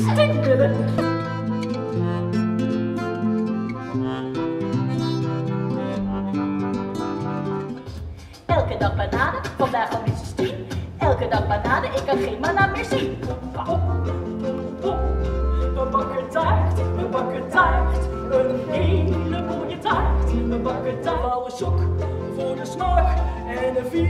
stick. Elke dag bananen, vandaag al minstens tien. Elke dag bananen, ik kan geen banaan meer zien. We bakken taart, we bakken taart, een hele mooie taart. We bakken taart, blauwe sok voor de smaak en een vier.